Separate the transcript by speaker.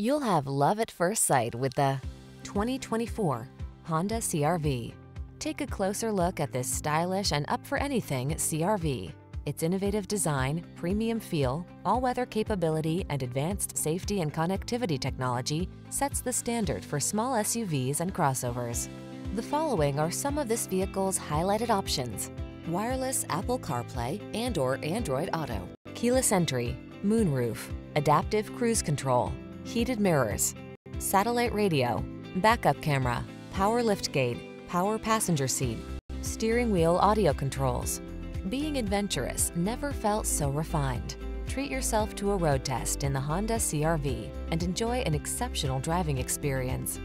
Speaker 1: You'll have love at first sight with the 2024 Honda CRV. Take a closer look at this stylish and up-for-anything CRV. Its innovative design, premium feel, all-weather capability, and advanced safety and connectivity technology sets the standard for small SUVs and crossovers. The following are some of this vehicle's highlighted options. Wireless Apple CarPlay and or Android Auto, keyless entry, moonroof, adaptive cruise control, heated mirrors, satellite radio, backup camera, power liftgate, power passenger seat, steering wheel audio controls. Being adventurous never felt so refined. Treat yourself to a road test in the Honda CRV and enjoy an exceptional driving experience.